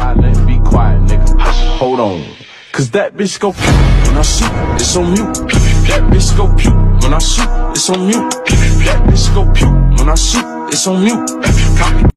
silent, be quiet, nigga. Hold on. Cause that bitch go pew when I shoot, it's on mute. That bitch go pew when I shoot, it's on mute. That bitch go pew when I shoot, it's on mute. Copy